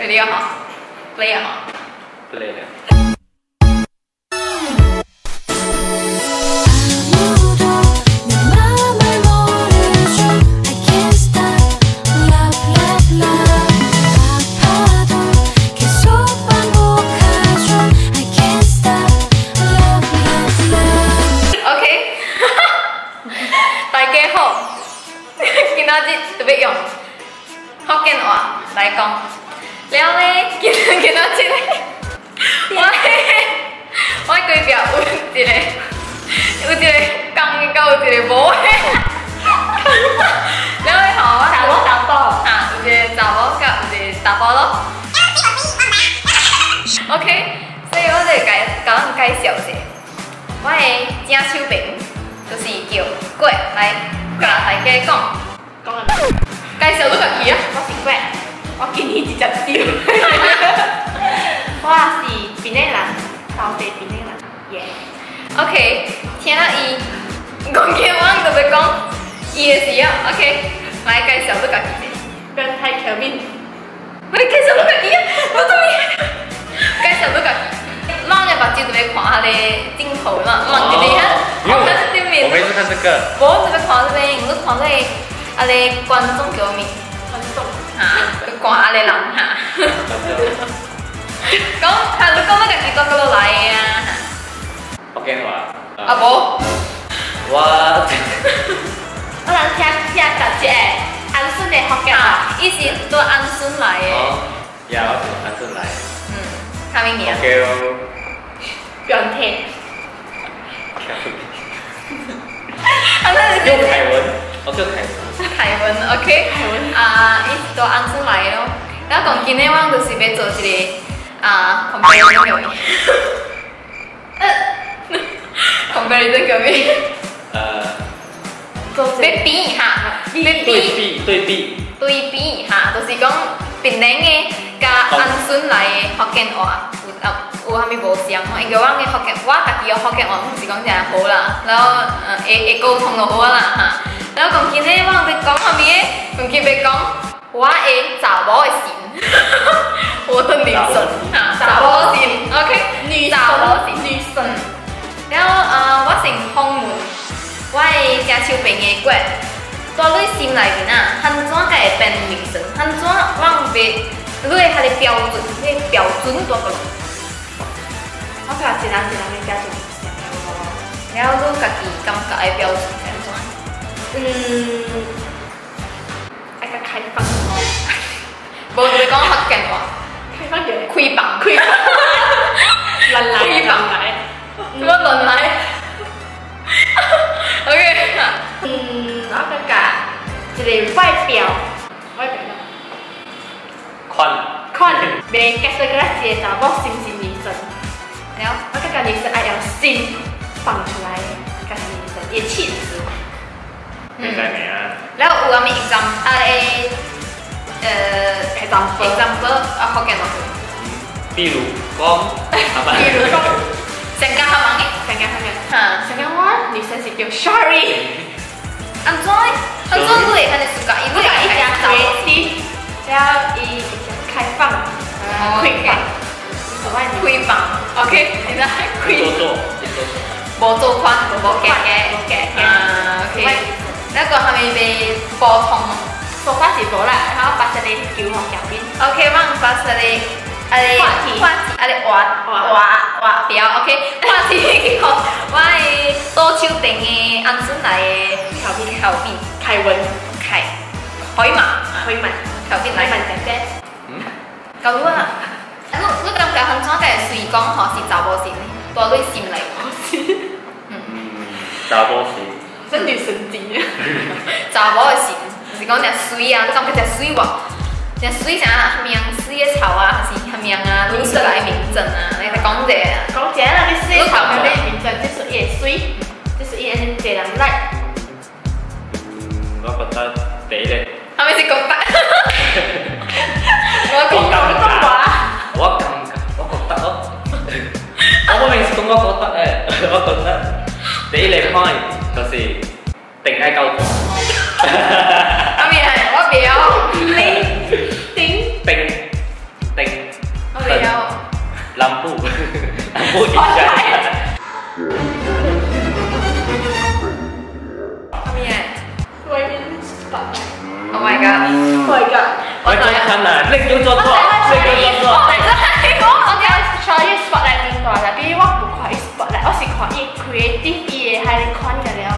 ready 啊好，play 啊好。play 了。아 cái cổng. Con cái xấu rất là kia nó xịn quẹt. Nó kỳ nhị chỉ chặt xíu. Hoa xì bình này là tao tê bình này là yeah. Ok thế là y con kia mang được với con. Y là gì á? Ok lại cái xấu rất là kia gần thay Kelvin Vậy cái xấu rất là kia nó tôi cái xấu rất là kia lo nhà bà chị tụi bé khóa là tinh khẩu mà mặn cái gì hết 看这个，我特别看这边，我看这个啊你观众叫面。很重。哈，去看下你人哈。讲，哈，你讲你家己到嗰度来的啊？福建话。啊无，我我人听听十只安顺的福建话，啊，伊是都安顺来的。哦，呀，我是安顺来。嗯，他名年。 OK 哦。标 用台文，我叫凯文。凯文，OK。凯文啊，伊是都安顺来的咯。然后讲今天我就是要做一个啊，comparison 叫咩？comparison 叫咩？呃，要比哈，要对比。比对比，对比一下，就是讲槟榔的甲安顺来的福建话有啊有啥物无相吼？因为我嘅福建，我家己嘅福建话毋是讲真好啦，然后呃会会沟通就好啦哈。然后讲今日我要讲虾米嘅？讲今日讲我的查某的心，我的女神哈，查某心，OK，女查某心。女神，然后呃，我姓洪文，我的正手边的骨，在你心内面啊，安怎才会变女神？安怎我袂，你个标准，你的标准多个？ma piace l'altra, mi piace Ne auguro kaki cái piace senso. Ừm. Ai cả khai phân. Bộ tụi con học kèn quá. Khai phân gì? Quy bằng. Quy bằng. Lần lại. Quy bằng lại. Nó lần lại. Ok. Ừm, nó cả cả. Chỉ để vai biểu. Vai biểu. Con. Con. Bene, grazie a voi, 后我感觉女生爱用心放出来，才是女神，也气质。没在没啊？然后有啥物 example 啊诶，呃 example example 啊福建话。比如讲，好吧。比如讲，成家合盟的，看看看看，哈，想讲我女生是叫 Sorry，安怎的？安怎你会安尼自家？因为我讲一家找 creative，然后一一家开放，呃，开放， 所谓女开放，OK，现在开多做，多做。无做宽，无夹无嘅，夹嘅啊所谓，OK，那个下面被波通说法是无啦，然后把这里球往旁边， ，OK，我发出嚟，啊你话题话题，啊你画画画画表，OK，话题去讲，我的多手边的安顺来的条片条片凯文，开海马可以买，条片来来。买姐姐，嗯，咁啊，你 你感觉很怎嘅随讲吼是查某心呢？多你心嚟，嗯，查甫 是，这女神经，查某嘅心，就是讲只水啊，你感觉只水喎？只水啥名水嘅草啊，还是啥名啊？如此来名证啊？你嚟讲者啊？讲起来，你是草莓的名字就是也水，就是一人一人来，嗯，我覺得第一咧，係咪先講得？我我講我所得誒，我覺得你離開就是定係夠。我唔係，我唔要。你定定定，我唔要。南部，南部點解？我唔要。外面是白白。Oh my god! Oh my god! 我真係啊！你要做錯，你要做錯。我真係我我點解 try spotlight 邊個？入邊我唔。Creative EA h a r i c o n กันแล้ว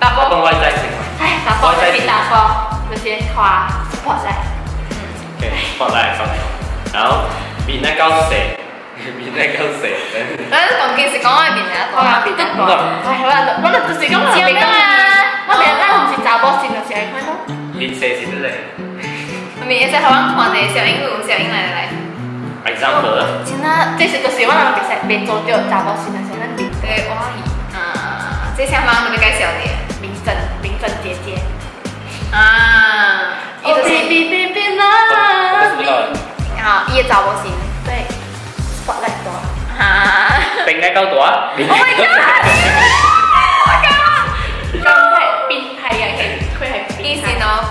ปะปต้องไว้ใจสิใช่ปะปองจะปิดตาปองมันจะคว้าสปอร์ตไลท์โอเคสปอร์ตไลท์ครับแล้วบินได้เก้าเศษบินได้เก้าเศษแล้วตอนกินสิ่งก้อนบินนะตอนบินนะตอนใช่ว่าว่าเราจะสิก้อนเราไม่ก้อนว่าแล้วเราสิจ้าบอสสิเราเสียไอ้คนบินเศษสิได้เลยมันมีเอเซ่เขาว่าขอเสียงอังกฤษเสียงอังกฤษอะไร 啊，这是就是我人其实未做到查甫先，就是咱面对，我阿姨啊，这下帮你介绍啲明真明真姐姐。啊，伊哦就是 baby baby 我我 love 知道 me。了。啊，伊嘅查某先对，spotlight 多。吓。并咧交大。 Oh my god！咁系变态嘅，其实佢系以变态。前我变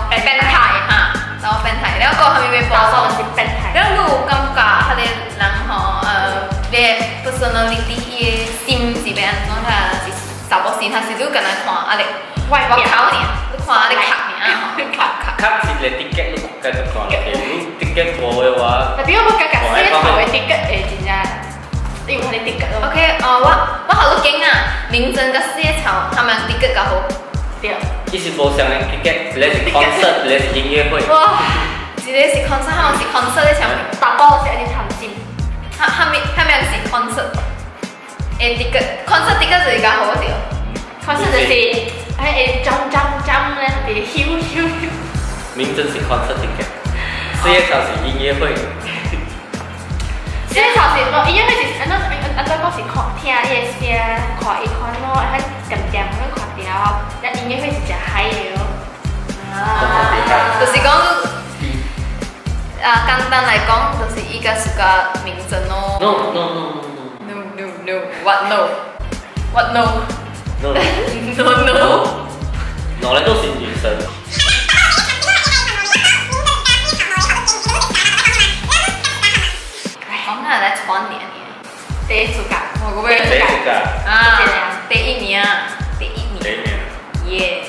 查某先，他是都跟佢看啊你外我考你，你看啊你卡你啊卡卡。卡是你 ticket 都繼續講落去，如 ticket 冇嘅話，特別我格格寫頭嘅啲吉誒真係，你用佢哋啲吉咯。OK，哦，我我好驚啊！明真嘅四草，他們啲個較好。對。伊是無相嘅 ticket，你是 concert，你是音樂會。哇！一個是 concert，他們是 concert 嘅場面。打波是有啲貪心。他他們他們是 concert。誒啲佢是就是誒誒 jump jump jump 咧，特別咻咻咻。明真是 concert ticket，四葉草是音樂會。即係頭先我因為是安怎安怎講是看聽伊嘅聲，看伊看咯，喺點點咁看掉，那音樂會是食嗨嘅咯。就是講，啊簡單嚟講，就是依家是個名真咯。No no no no no no what no what no no no no no。 no，你都是女生。讲下来传年嘅。第一暑假，我嗰第一个㗎，啊，第一年，第一年，第一年。耶，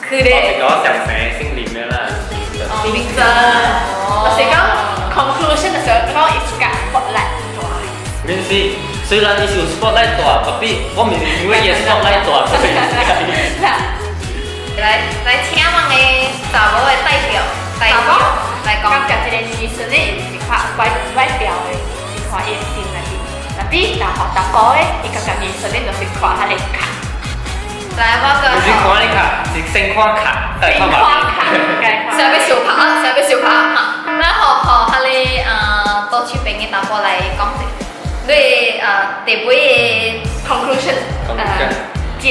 佢我是哋讲上城姓林嘅啦。哦名真，就是讲 conclusion 嘅时候，讲伊暑假 spotlight 面是 虽然伊是有 spotlight 大，特别我唔是因为伊 spotlight 大，所以嗱，来来请我嘅查某嘅代表代表来讲。感觉一个女生咧是看外外表嘅，是看伊嘅心内面。特别大学大波嘅，伊感觉女生咧就是看佢嘅卡，来，我个唔是看你卡，是先看卡，再先看看卡，码。该上边小拍，上边小拍吓。然后学下你诶多出边嘅答案嚟讲先。 你誒第幾嘅 conclusion，Conclusion 誒結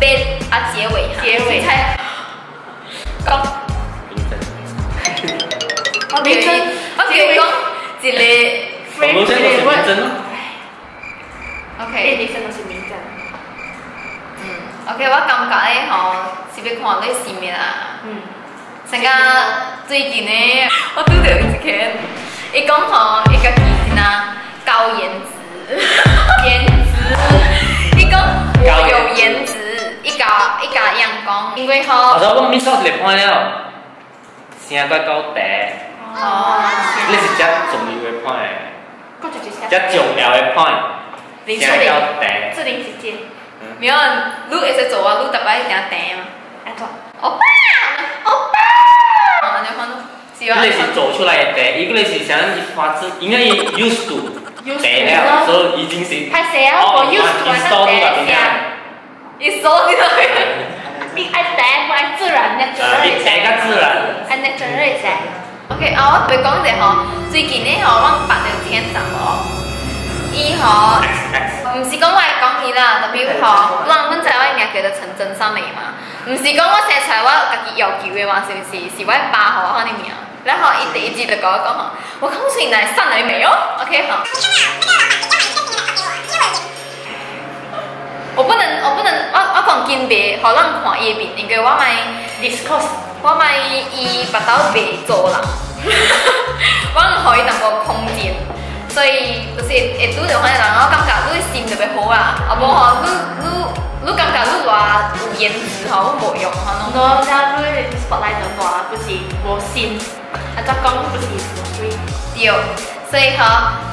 邊啊结尾嚇？結尾猜講。認真。我叫你，我叫你講一個 conclusion 都是認真咯。OK。啲女生都是名真，嗯，OK，我感覺咧吼，是要看你是面啊。嗯，成個最近咧，我拄着一個，伊講吼，伊家己是哪高颜值，颜值，伊讲我有颜值，伊甲伊甲阳光，因為後吼，頭我 miss 到一個 point 了，哦，你是只重要的 point，嗰就重要的 point，林志玲聲高，大。志玲姐姐，没有，你会使做啊，你特別定定嘛，阿多，歐巴，歐巴，啊，你看到，是啊，你是做出來嘅大，一个你是想一发自，應該伊 used to To 了，所以已经是拍攝啊，我 to install 那到邊第伊說你來。你愛大不爱自然啊，natural 你大較自然。爱 natural 一下，OK，啊，我特別講者吼，最近呢吼，我捌着一個查某，伊吼毋是讲我會講伊啦，特别吼，咱阮知我名叫做陈真三美嘛，毋是讲我生出来我家己要求的嘛，是毋是？是我爸吼我喊你名，然后一第一集就甲我讲吼，我看不出你來上来没有？OK 好，我不能，我不能，我我讲金別，互咱看伊的面，因为我咪。discuss 我咪伊把刀白做人，我唔可以淡薄空间，所以就是会拄着迄人，我感觉你心特别好啦，啊无吼，你你你感觉你話有颜值吼，冇用吼，喏。我家女 spotlight 就大，不是我心，啊，就講不是我對。对，所以吼，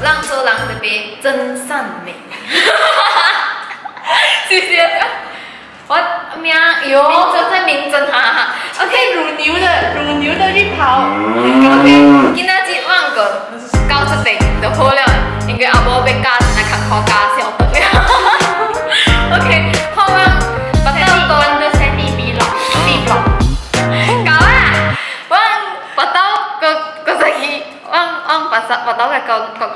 咱做人特别真善美。谢谢。我名有名真在名真哈哈。OK，乳牛的乳牛的日跑，OK，今仔日我个高出地就好了，因为阿婆要加钱来较考加小 và đó là còn còn